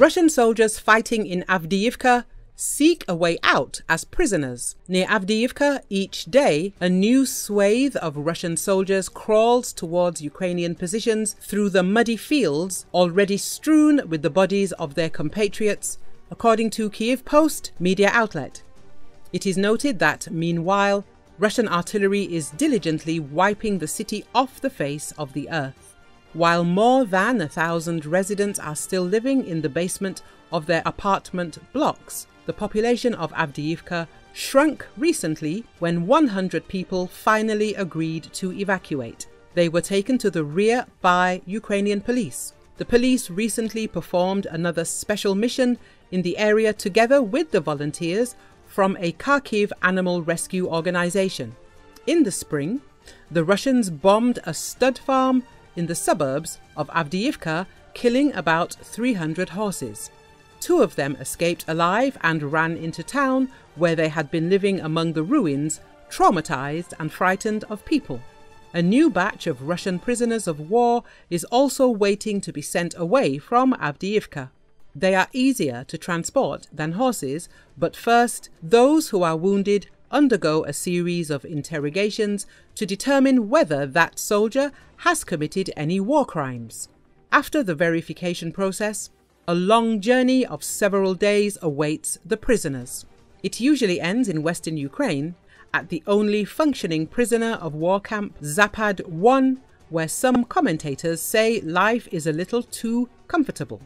Russian soldiers fighting in Avdiivka seek a way out as prisoners. Near Avdiivka, each day, a new swathe of Russian soldiers crawls towards Ukrainian positions through the muddy fields already strewn with the bodies of their compatriots, according to Kyiv Post media outlet. It is noted that, meanwhile, Russian artillery is diligently wiping the city off the face of the earth. While more than a thousand residents are still living in the basement of their apartment blocks, the population of Avdiivka shrunk recently when 100 people finally agreed to evacuate. They were taken to the rear by Ukrainian police. The police recently performed another special mission in the area together with the volunteers from a Kharkiv animal rescue organization. In the spring, the Russians bombed a stud farm in the suburbs of Avdiivka, killing about 300 horses. Two of them escaped alive and ran into town, where they had been living among the ruins, traumatized and frightened of people. A new batch of Russian prisoners of war is also waiting to be sent away from Avdiivka. They are easier to transport than horses, but first, those who are wounded undergo a series of interrogations to determine whether that soldier has committed any war crimes. After the verification process, a long journey of several days awaits the prisoners. It usually ends in western Ukraine at the only functioning prisoner of war camp Zapad 1, where some commentators say life is a little too comfortable.